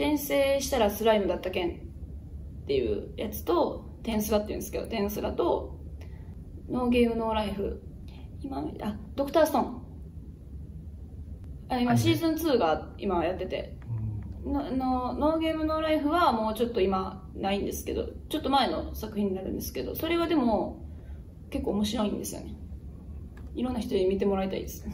転生したらスライムだったけんっていうやつと、テンスラって言うんですけど、テンスラと、ノーゲームノーライフ。今、あ、ドクターストーン。あ今、シーズン2が今やってて、ののノーゲームノーライフはもうちょっと今ないんですけど、ちょっと前の作品になるんですけど、それはでも結構面白いんですよね。いろんな人に見てもらいたいです。